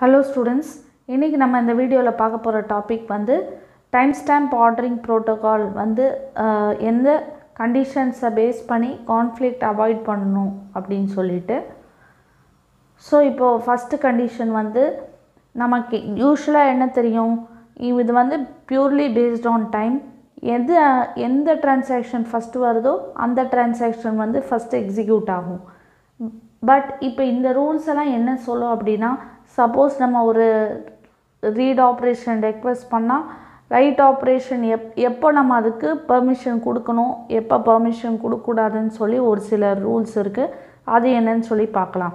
Hello students இன்றைக்கி நம்ம இந்த வீடியோவில் பார்க்க போகிற டாபிக் வந்து டைம் ஸ்டாம்ப் ஆர்டரிங் ப்ரோட்டோகால் வந்து எந்த கண்டிஷன்ஸை பேஸ் பண்ணி கான்ஃப்ளிக்ட் அவாய்ட் பண்ணணும் அப்படின்னு சொல்லிட்டு. ஸோ இப்போது ஃபஸ்ட்டு கண்டிஷன் வந்து நமக்கு யூஸ்வலாக என்ன தெரியும்? இது வந்து பியூர்லி பேஸ்ட் ஆன் டைம் எது எந்த டிரான்சாக்ஷன் ஃபஸ்ட்டு வருதோ அந்த டிரான்சாக்ஷன் வந்து ஃபஸ்ட்டு எக்ஸிக்யூட் ஆகும். பட் இப்போ இந்த ரூல்ஸ் எல்லாம் என்ன சொல்லும் அப்படின்னா சப்போஸ் நம்ம ஒரு ரீட் ஆப்ரேஷன் ரெக்வெஸ்ட் பண்ணால் ரைட் ஆப்ரேஷன் எப் எப்போ நம்ம அதுக்கு பெர்மிஷன் கொடுக்கணும் எப்போ பெர்மிஷன் கொடுக்கக்கூடாதுன்னு சொல்லி ஒரு சில ரூல்ஸ் இருக்குது அது என்னன்னு சொல்லி பார்க்கலாம்.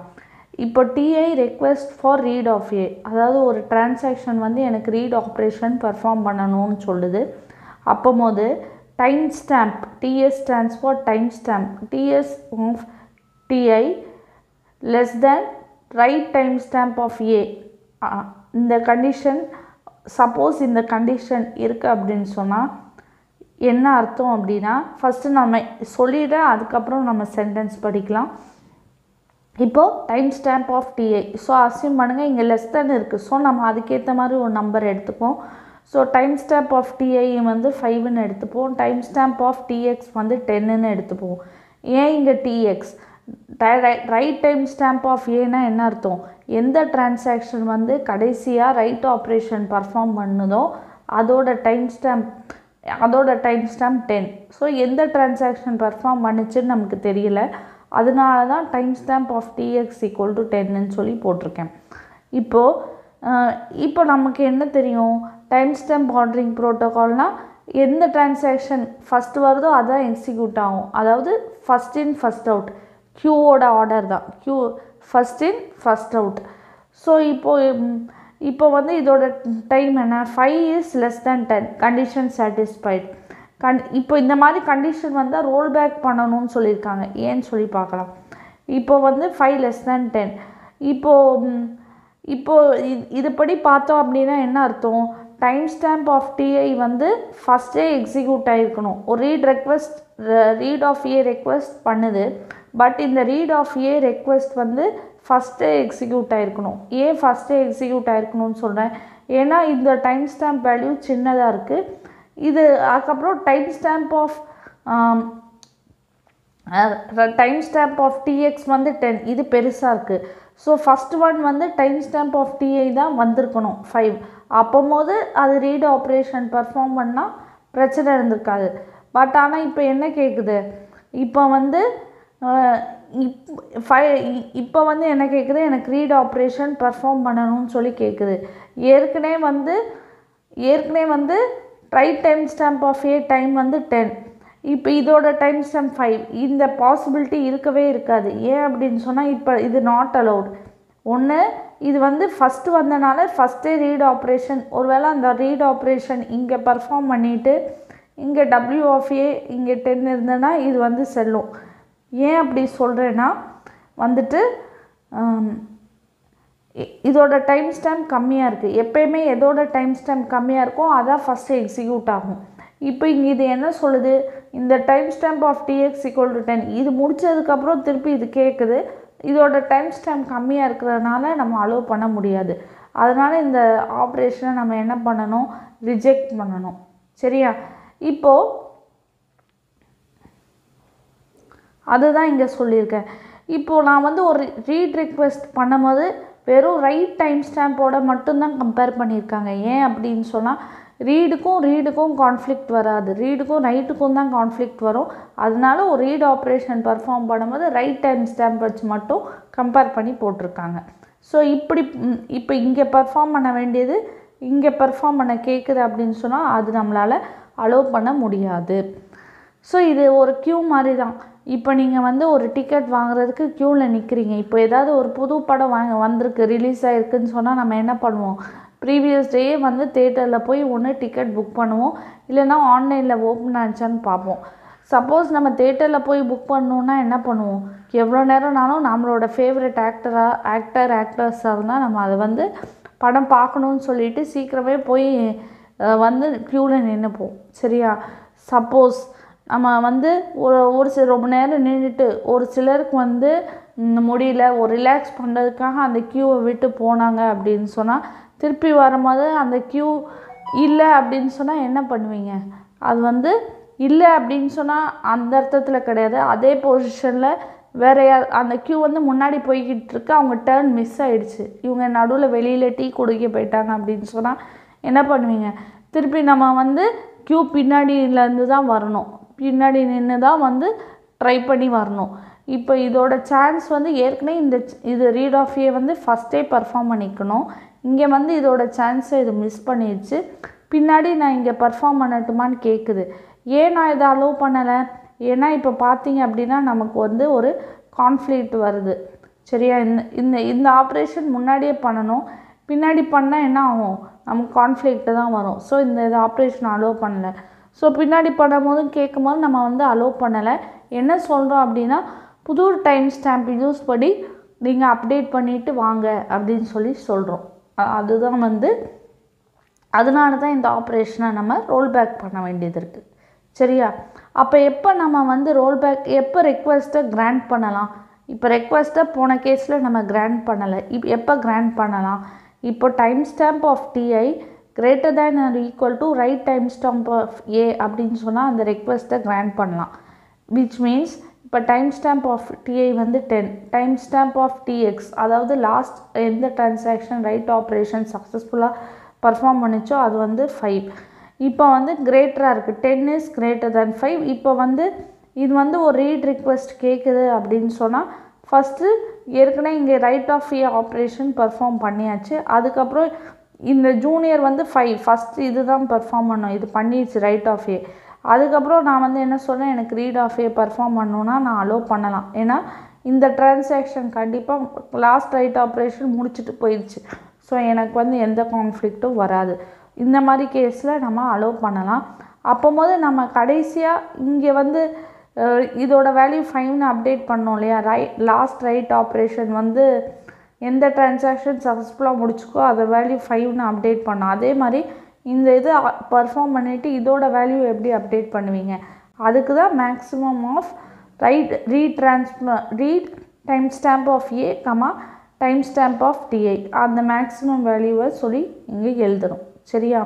இப்போ TI request for read of A அதாவது ஒரு டிரான்சாக்ஷன் வந்து எனக்கு ரீட் ஆப்ரேஷன் பர்ஃபார்ம் பண்ணணும்னு சொல்லுது. அப்போது time stamp TS stands for time stamp TS of TI less than write time stamp of A இந்த கண்டிஷன் சப்போஸ் இந்த கண்டிஷன் இருக்குது அப்படின்னு சொன்னால் என்ன அர்த்தம் அப்படின்னா ஃபஸ்ட்டு நம்ம சொல்லிவிட அதுக்கப்புறம் நம்ம சென்டென்ஸ் படிக்கலாம். இப்போது time stamp of TI so assume பண்ணுங்கள் இங்கே லெஸ் தேன் இருக்குது ஸோ நம்ம அதுக்கேற்ற மாதிரி ஒரு நம்பர் எடுத்துப்போம். So time stamp of TI வந்து ஃபைவ்னு எடுத்துப்போம். டைம் ஸ்டாம்ப் ஆஃப் டிஎக்ஸ் வந்து டென்னுன்னு எடுத்துப்போம். ஏன் இங்கே TX write time stamp of ஏன்னா என்ன அர்த்தம்? எந்த டிரான்சாக்ஷன் வந்து கடைசியாக ரைட் ஆப்ரேஷன் பர்ஃபார்ம் பண்ணுதோ அதோட டைம் ஸ்டாம்ப் அதோட டைம் ஸ்டாம்ப் டென் ஸோ எந்த டிரான்சாக்ஷன் பர்ஃபார்ம் பண்ணுச்சுன்னு நமக்கு தெரியல. அதனால தான் time stamp of TX equal to டென்னு சொல்லி போட்டிருக்கேன். இப்போது இப்போ நமக்கு என்ன தெரியும்? டைம் ஸ்டாம்ப் ஆர்டரிங் ப்ரோட்டோகால்னால் எந்த டிரான்சாக்ஷன் ஃபஸ்ட்டு வருதோ அதான் எக்ஸிக்யூட் ஆகும். அதாவது ஃபஸ்ட் இன் ஃபஸ்ட் அவுட் க்யூவோட ஆர்டர் தான். Queue first in first out so இப்போது இப்போ வந்து இதோட டைம் என்ன? Five is less than ten condition satisfied கண் இப்போ இந்த மாதிரி கண்டிஷன் வந்தால் ரோல் பேக் பண்ணணும்னு சொல்லியிருக்காங்க. ஏன்னு சொல்லி பார்க்கலாம். இப்போ வந்து ஃபைவ் லெஸ் தேன் டென் இப்போது இப்போது இது இதுபடி பார்த்தோம் அப்படின்னா என்ன அர்த்தம்? டைம் ஸ்டாம்ப் ஆஃப் டிஐ வந்து ஃபஸ்ட்டே எக்ஸிக்யூட் ஆகிருக்கணும் ஒரு read request read of A request பண்ணுது. பட் இந்த ரீட் ஆஃப் ஏ ரெக்வெஸ்ட் வந்து ஃபஸ்ட்டே எக்ஸிக்யூட் ஆகிருக்கணும் ஏன் ஃபஸ்ட்டே எக்ஸிக்யூட் ஆகிருக்கணும்னு சொல்கிறேன் ஏன்னா இந்த டைம் ஸ்டாம்ப் வேல்யூ சின்னதாக இருக்குது இது அதுக்கப்புறம் time stamp of time stamp of TX வந்து டென் இது பெருசாக இருக்குது ஸோ ஃபஸ்ட் ஒன் வந்து டைம் ஸ்டாம்ப் ஆஃப் டிஐ தான் வந்திருக்கணும். ஃபைவ் அப்போம்போது அது ரீட் ஆப்ரேஷன் பர்ஃபார்ம் பண்ணால் பிரச்சனை இருந்திருக்காது. பட் ஆனால் இப்போ என்ன கேட்குது இப்போ வந்து இப் ஃபை இப்போ வந்து என்ன கேட்குது எனக்கு ரீட் ஆப்ரேஷன் பர்ஃபார்ம் பண்ணணும்னு சொல்லி கேட்குது ஏற்கனவே வந்து ஏற்கனவே வந்து write time stamp of A time வந்து டென் இப்போ இதோட டைம் ஸ்டாம்ப் ஃபைவ் இந்த பாசிபிலிட்டி இருக்கவே இருக்காது. ஏன் அப்படின்னு சொன்னால் இப்போ இது நாட் அலவுட் ஒன்று இது வந்து ஃபஸ்ட்டு வந்தனால ஃபஸ்ட்டே ரீட் ஆப்ரேஷன் ஒருவேளை அந்த ரீட் ஆப்ரேஷன் இங்கே பர்ஃபார்ம் பண்ணிவிட்டு இங்கே டபிள்யூ ஆஃப் ஏ இங்கே டென் இருந்ததுன்னா இது வந்து செல்லும். ஏன் அப்படி சொல்கிறேன்னா வந்துட்டு இதோட டைம் ஸ்டாம்ப் கம்மியாக இருக்குது எப்பயுமே எதோட டைம் ஸ்டாம்ப் கம்மியாக இருக்கோ அதான் ஃபஸ்ட்டு எக்ஸிக்யூட் ஆகும். இப்போ இங்கே இது என்ன சொல்லுது? இந்த time stamp of TX equal to ten இது முடிச்சதுக்கப்புறம் திருப்பி இது கேட்குது இதோட டைம் ஸ்டாம்ப் கம்மியாக இருக்கிறதுனால நம்ம அலோவ் பண்ண முடியாது. அதனால் இந்த ஆப்ரேஷனை நம்ம என்ன பண்ணணும்? ரிஜெக்ட் பண்ணணும். சரியா? இப்போது அதுதான் இங்கே சொல்லியிருக்கேன். இப்போது நான் வந்து ஒரு ரீட் ரிக்வெஸ்ட் பண்ணும்போது வெறும் ரைட் டைம் ஸ்டாம்போட மட்டும்தான் கம்பேர் பண்ணியிருக்காங்க. ஏன் அப்படின்னு சொன்னால் ரீடுக்கும் ரீடுக்கும் கான்ஃப்ளிக்ட் வராது. ரீடுக்கும் ரைட்டுக்கும் தான் கான்ஃப்ளிக்ட் வரும். அதனால ஒரு ரீட் ஆப்ரேஷன் பர்ஃபார்ம் பண்ணும்போது ரைட் டைம் ஸ்டாம்ப் வச்சு மட்டும் கம்பேர் பண்ணி போட்டிருக்காங்க. ஸோ இப்படி இப்போ இங்கே பர்ஃபார்ம் பண்ண வேண்டியது இங்கே பர்ஃபார்ம் பண்ண கேட்குது அப்படின்னு சொன்னால் அது நம்மளால் அலோவ் பண்ண முடியாது. ஸோ இது ஒரு க்யூ மாதிரி தான் இப்போ நீங்கள் வந்து ஒரு டிக்கெட் வாங்குறதுக்கு க்யூவில் நிற்கிறீங்க இப்போ ஏதாவது ஒரு புது படம் வாங்க வந்திருக்கு ரிலீஸ் ஆகிருக்குன்னு சொன்னால் நம்ம என்ன பண்ணுவோம்? ப்ரீவியஸ் டேயே வந்து தேட்டரில் போய் ஒன்று டிக்கெட் புக் பண்ணுவோம். இல்லைன்னா ஆன்லைனில் ஓப்பன் ஆச்சான்னு பார்ப்போம். சப்போஸ் நம்ம தேட்டரில் போய் புக் பண்ணணுன்னா என்ன பண்ணுவோம்? எவ்வளோ நேரம்னாலும் நம்மளோட ஃபேவரட் ஆக்டராக ஆக்டர் ஆக்டர்ஸாக இருந்தால் நம்ம அதை வந்து படம் பார்க்கணுன்னு சொல்லிட்டு சீக்கிரமே போய் வந்து க்யூவில் நின்றுப்போம் சரியா? சப்போஸ் நம்ம வந்து ஒரு ஒரு சில ரொம்ப நேரம் நின்றுட்டு ஒரு சிலருக்கு வந்து முடியல ஒரு ரிலாக்ஸ் பண்ணுறதுக்காக அந்த க்யூவை விட்டு போனாங்க அப்படின்னு சொன்னால் திருப்பி வரும்போது அந்த க்யூ இல்லை அப்படின்னு சொன்னால் என்ன பண்ணுவீங்க? அது வந்து இல்லை அப்படின்னு சொன்னால் அந்த அர்த்தத்தில் கிடையாது. அதே பொசிஷனில் வேற யார் அந்த க்யூ வந்து முன்னாடி போய்கிட்டு இருக்கு அவங்க டேர்ன் மிஸ் ஆகிடுச்சு இவங்க நடுவில் வெளியில் டீ குடிக்க போயிட்டாங்க அப்படின்னு சொன்னால் என்ன பண்ணுவீங்க? திருப்பி நம்ம வந்து க்யூ பின்னாடியிலேருந்து தான் வரணும். பின்னாடி நின்று தான் வந்து ட்ரை பண்ணி வரணும். இப்போ இதோட சான்ஸ் வந்து ஏற்கனவே இந்த இது ரீட் ஆஃப் ஏ வந்து ஃபஸ்ட்டே பர்ஃபார்ம் பண்ணிக்கணும். இங்கே வந்து இதோட சான்ஸை இது மிஸ் பண்ணிடுச்சு பின்னாடி நான் இங்கே பர்ஃபார்ம் பண்ணட்டுமான்னு கேட்குது ஏன் நான் இதை அலோவ் பண்ணலை? ஏன்னா இப்போ பார்த்தீங்க அப்படின்னா நமக்கு வந்து ஒரு கான்ஃப்ளிக்ட் வருது. சரியா? இந்த இந்த இந்த ஆப்ரேஷன் முன்னாடியே பண்ணணும். பின்னாடி பண்ணால் என்ன ஆகும்? நமக்கு கான்ஃப்ளிக்ட்டு தான் வரும். ஸோ இந்த இது ஆப்ரேஷன் அலோவ் பண்ணலை. ஸோ பின்னாடி பண்ணும்போது கேட்கும்போது நம்ம வந்து அலோவ் பண்ணலை. என்ன சொல்கிறோம் அப்படின்னா புது டைம் ஸ்டாம்ப் யூஸ் படி நீங்கள் அப்டேட் பண்ணிவிட்டு வாங்க அப்படின்னு சொல்லி சொல்கிறோம் அதுதான் வந்து அதனால தான் இந்த ஆப்ரேஷனை நம்ம ரோல் பேக் பண்ண வேண்டியது இருக்குது சரியா? அப்போ எப்போ நம்ம வந்து ரோல் பேக் எப்போ ரெக்வஸ்ட்டை கிராண்ட் பண்ணலாம்? இப்போ ரெக்வஸ்ட்டை போன கேஸில் நம்ம கிராண்ட் பண்ணலை. இப் எப்போ கிராண்ட் பண்ணலாம்? இப்போ time stamp of TI greater than or equal to write time stamp of A அப்படின்னு சொன்னால் அந்த ரெக்வஸ்ட்டை கிராண்ட் பண்ணலாம். விச் மீன்ஸ் இப்போ டைம் ஸ்டாம்ப் ஆஃப் டிஐ வந்து ten time stamp of TX அதாவது லாஸ்ட் எந்த டிரான்சாக்ஷன் ரைட் ஆப்ரேஷன் சக்ஸஸ்ஃபுல்லாக பர்ஃபார்ம் பண்ணிச்சோ அது வந்து ஃபைவ் இப்போ வந்து கிரேட்டராக இருக்குது ten is greater than five இப்போ வந்து இது வந்து ஒரு ரீட் ரிக்வெஸ்ட் கேட்குது அப்படின்னு சொன்னால் ஃபஸ்ட்டு ஏற்கனவே இங்கே write of A operation perform பண்ணியாச்சு. அதுக்கப்புறம் இந்த ஜூனியர் வந்து ஃபைவ் ஃபஸ்ட் இதுதான் பர்ஃபார்ம் பண்ணும். இது பண்ணிடுச்சு ரைட் ஆஃப் ஏ. அதுக்கப்புறம் நான் வந்து என்ன சொன்னேன்? எனக்கு ரீட் ஆஃப் ஏ பர்ஃபார்ம் பண்ணணுன்னா நான் அலோவ் பண்ணலாம். ஏன்னா இந்த டிரான்சாக்ஷன் கண்டிப்பாக லாஸ்ட் ரைட் ஆப்ரேஷன் முடிச்சுட்டு போயிடுச்சு. ஸோ எனக்கு வந்து எந்த கான்ஃப்ளிக்ட்டும் வராது. இந்த மாதிரி கேஸில் நம்ம அலோவ் பண்ணலாம். அப்போம்போது நம்ம கடைசியாக இங்கே வந்து இதோட வேல்யூ ஃபைவ்னு அப்டேட் பண்ணோம் இல்லையா? ரை லாஸ்ட் ரைட் ஆப்ரேஷன் வந்து எந்த டிரான்சாக்ஷன் சக்ஸஸ்ஃபுல்லாக முடிச்சுக்கோ அதை வேல்யூ ஃபைவ்னு அப்டேட் பண்ணோம் அதே மாதிரி இந்த இது பர்ஃபார்ம் பண்ணிவிட்டு இதோட வேல்யூ எப்படி அப்டேட் பண்ணுவீங்க? அதுக்கு தான் maximum of write ரீட்ரான்ஸ்ம read time stamp of A comma time stamp of TI அந்த மேக்ஸிமம் வேல்யூவை சொல்லி இங்கே எழுதணும். சரியா?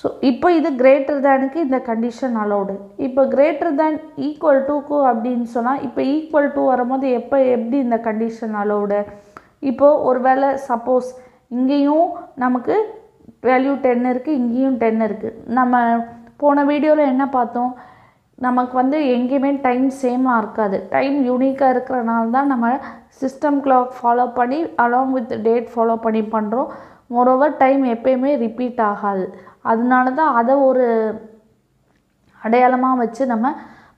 ஸோ இப்போ இது கிரேட்டர் தேனுக்கு இந்த கண்டிஷன் அலௌடு இப்போ கிரேட்டர் தேன் ஈக்குவல் டூக்கு அப்படின்னு சொன்னால் இப்போ ஈக்குவல் டூ வரும்போது எப்போ எப்படி இந்த கண்டிஷன் அலௌடு இப்போது ஒரு வேளை சப்போஸ் இங்கேயும் நமக்கு வேல்யூ டென் இருக்குது இங்கேயும் டென் இருக்குது நம்ம போன வீடியோவில் என்ன பார்த்தோம்? நமக்கு வந்து எங்கேயுமே டைம் சேமாக இருக்காது. டைம் யூனிக்காக இருக்கிறனால தான் நம்ம சிஸ்டம் கிளாக் ஃபாலோ பண்ணி அலாங் வித் டேட் ஃபாலோ பண்ணி பண்ணுறோம் மோரோவர் டைம் எப்பயுமே ரிப்பீட் ஆகாது. அதனால தான் அதை ஒரு அடையாளமாக வச்சு நம்ம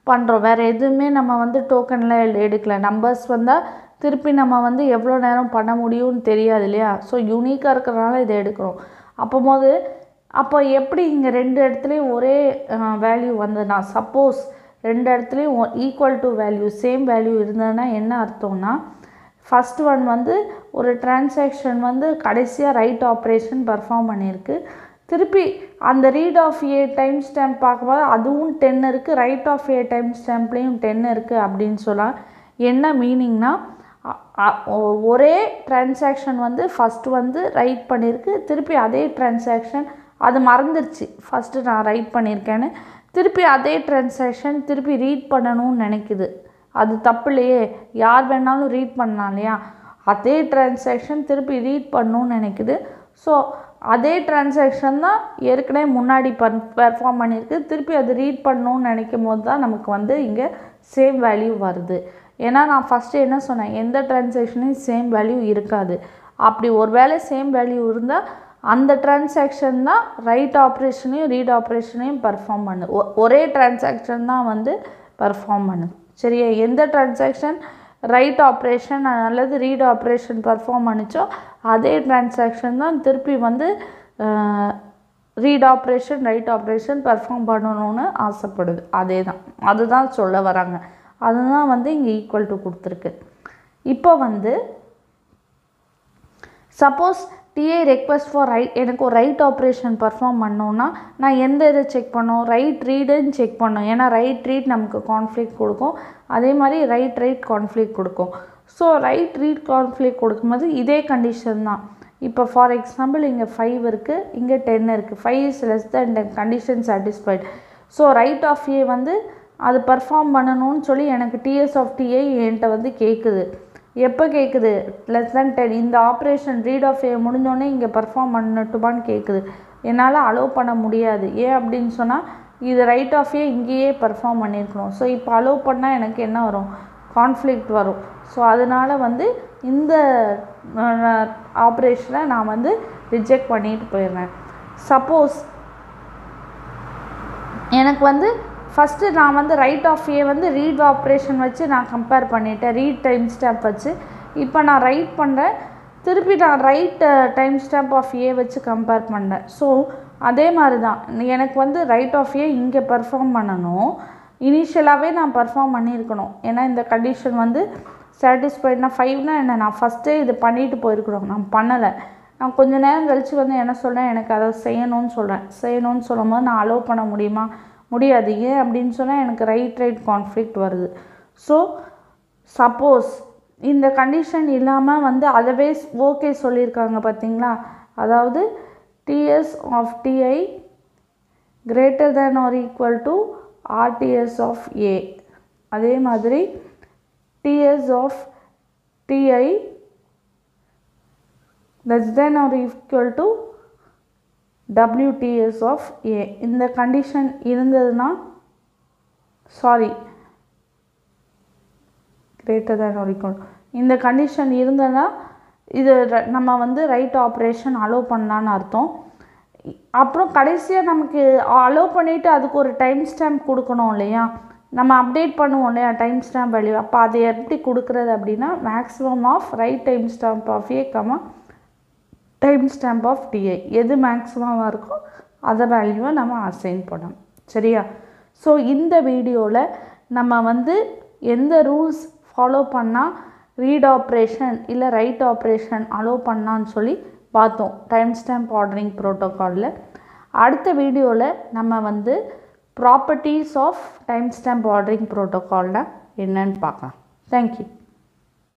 பண்ணுறோம் வேறு எதுவுமே நம்ம வந்து டோக்கனில் எடுக்கலை. நம்பர்ஸ் வந்தால் திருப்பி நம்ம வந்து எவ்வளோ நேரம் பண்ண முடியும்னு தெரியாது இல்லையா? ஸோ யூனிக்காக இருக்கிறனால இதை எடுக்கிறோம். அப்போது அப்போ எப்படி இங்கே ரெண்டு இடத்துலையும் ஒரே வேல்யூ வந்ததுன்னா சப்போஸ் ரெண்டு இடத்துலையும் equal to value same value இருந்ததுன்னா என்ன அர்த்தம்னா ஃபஸ்ட் ஒன் வந்து ஒரு டிரான்சாக்ஷன் வந்து கடைசியாக ரைட் ஆப்ரேஷன் பர்ஃபார்ம் பண்ணியிருக்கு. திருப்பி அந்த read of A time stamp பார்க்கும்போது அதுவும் டென் இருக்குது ரைட் ஆஃப் ஏ டைம் ஸ்டாம்ப்லேயும் டென் இருக்குது அப்படின்னு சொல்லலாம். என்ன மீனிங்னா ஒரே டிரான்சாக்ஷன் வந்து ஃபஸ்ட்டு வந்து ரைட் பண்ணியிருக்கு திருப்பி அதே டிரான்சாக்ஷன் அது மறந்துருச்சு. ஃபஸ்ட்டு நான் ரைட் பண்ணியிருக்கேன்னு திருப்பி அதே டிரான்சாக்ஷன் திருப்பி ரீட் பண்ணணும்னு நினைக்குது. அது தப்பு இல்லையே யார் வேணாலும் ரீட் பண்ணலாம் இல்லையா? அதே டிரான்சாக்ஷன் திருப்பி ரீட் பண்ணணும்னு நினைக்குது. ஸோ அதே ட்ரான்சாக்ஷன் தான் ஏற்கனவே முன்னாடி பர் பெர்ஃபார்ம் பண்ணியிருக்கு. திருப்பி அது ரீட் பண்ணணும்னு நினைக்கும் போது தான் நமக்கு வந்து இங்கே சேம் வேல்யூ வருது. ஏன்னா நான் ஃபஸ்ட்டு என்ன சொன்னேன்? எந்த ட்ரான்சாக்ஷனையும் சேம் வேல்யூ இருக்காது. அப்படி ஒரு வேளை சேம் வேல்யூ இருந்தால் அந்த டிரான்சாக்ஷன் தான் ரைட் ஆப்ரேஷனையும் ரீட் ஆப்ரேஷனையும் பர்ஃபார்ம் பண்ணு ஒ- ஒரே டிரான்சாக்ஷன் தான் வந்து பர்ஃபார்ம் பண்ணு சரியா? எந்த டிரான்சாக்ஷன் ரைட் ஆப்ரேஷன் அல்லது ரீட் ஆப்ரேஷன் பர்ஃபார்ம் பண்ணிச்சோ அதே டிரான்சாக்ஷன் தான் திருப்பி வந்து read operation write operation perform பண்ணணும்னு ஆசைப்படுது. அதே தான் அதுதான் சொல்ல வராங்க. அதுதான் வந்து இங்கே ஈக்குவல் டு கொடுத்துருக்கு. இப்போ வந்து suppose TI request for write எனக்கு ஒரு ரைட் ஆப்ரேஷன் பர்ஃபார்ம் பண்ணோன்னா நான் எந்த இதை செக் பண்ணோம்? ரைட் ரீடுன்னு செக் பண்ணோம். ஏன்னா ரைட் ரீட் நமக்கு கான்ஃப்ளிக் கொடுக்கும். அதே மாதிரி ரைட் ரைட் கான்ஃப்ளிக் கொடுக்கும். ஸோ ரைட் ரீட் கான்ஃப்ளிக் கொடுக்கும்போது இதே கண்டிஷன் தான். இப்போ ஃபார் எக்ஸாம்பிள் இங்கே ஃபைவ் இருக்குது இங்கே டென் இருக்குது five is less than ten condition satisfied so write of A வந்து அது பர்ஃபார்ம் பண்ணணும்னு சொல்லி எனக்கு டிஎஸ் ஆஃப் டிஏ என்கிட்ட வந்து கேட்குது எப்போ கேட்குது லெஸ் தென் டென் இந்த ஆப்ரேஷன் ரீட் ஆஃப் ஏ முடிஞ்சோடனே இங்கே பர்ஃபார்ம் பண்ணட்டுமான்னு கேட்குது என்னால் அலோவ் பண்ண முடியாது. ஏன் அப்படின்னு சொன்னால் இது ரைட் ஆஃப் இங்கேயே பர்ஃபார்ம் பண்ணியிருக்கணும் ஸோ இப்போ அலோவ் பண்ணால் எனக்கு என்ன வரும்? கான்ஃப்ளிக்ட் வரும். ஸோ அதனால் வந்து இந்த ஆப்ரேஷனை நான் வந்து ரிஜெக்ட் பண்ணிட்டு போயிடுறேன். சப்போஸ் எனக்கு வந்து ஃபஸ்ட்டு நான் வந்து ரைட் ஆஃப் ஏ வந்து ரீட் ஆப்ரேஷன் வச்சு நான் கம்பேர் பண்ணிட்டேன். ரீட் டைம் ஸ்டாம்ப் வச்சு. இப்போ நான் ரைட் பண்ணுறேன் திருப்பி நான் write time stamp of A வச்சு கம்பேர் பண்ணேன் ஸோ அதே மாதிரி தான் எனக்கு வந்து ரைட் ஆஃப் ஏ இங்கே பர்ஃபார்ம் பண்ணணும். இனிஷியலாகவே நான் பர்ஃபார்ம் பண்ணியிருக்கணும். ஏன்னா இந்த கண்டிஷன் வந்து சாட்டிஸ்ஃபைட்னா ஃபைவ்னா என்ன? நான் ஃபஸ்ட்டே இது பண்ணிட்டு போயிருக்கணும். நான் பண்ணலை. நான் கொஞ்ச நேரம் கழித்து வந்து என்ன சொல்கிறேன் எனக்கு அதை செய்யணும்னு சொல்கிறேன் செய்யணும்னு சொல்லும்போது நான் அலோவ் பண்ண முடியுமா? முடியாது ஏன் அப்படின்னு சொன்னால் எனக்கு ரைட் ரைட் கான்ஃப்ளிக்ட் வருது. ஸோ சப்போஸ் இந்த கண்டிஷன் இல்லாமல் வந்து அதவே ஓகே சொல்லியிருக்காங்க பார்த்தீங்களா அதாவது TS of TI greater than or equal to RTS of A அதே மாதிரி TS of TI less than or equal to WTS of A இந்த கண்டிஷன் இருந்ததுன்னா சாரி கிரேட்டர் தேன் ஆர் இந்த கண்டிஷன் இருந்ததுன்னா இது நம்ம வந்து ரைட் ஆப்ரேஷன் அலோவ் பண்ணலான்னு அர்த்தம். அப்புறம் கடைசியாக நமக்கு அலோவ் பண்ணிவிட்டு அதுக்கு ஒரு டைம் ஸ்டாம்ப் கொடுக்கணும் இல்லையா? நம்ம அப்டேட் பண்ணுவோம் இல்லையா டைம் ஸ்டாம்ப் வேல்யூ அப்போ அதை எப்படி கொடுக்குறது அப்படின்னா maximum of write time stamp of A comma time stamp of TI எது மேக்ஸிமமாக இருக்கோ அதை வேல்யூவை நம்ம அசைன் பண்ணணும். சரியா? ஸோ இந்த வீடியோவில் நம்ம வந்து எந்த ரூல்ஸ் ஃபாலோ பண்ணால் ரீட் ஆப்ரேஷன் இல்லை ரைட் ஆப்ரேஷன் அலோவ் பண்ணான்னு சொல்லி பார்த்தோம். டைம் ஸ்டாம்ப் ஆர்டரிங் ப்ரோட்டோக்காலில் அடுத்த வீடியோவில் நம்ம வந்து properties of time stamp ordering ப்ரோட்டோக்காலில் என்னன்னு பார்க்கலாம். Thank you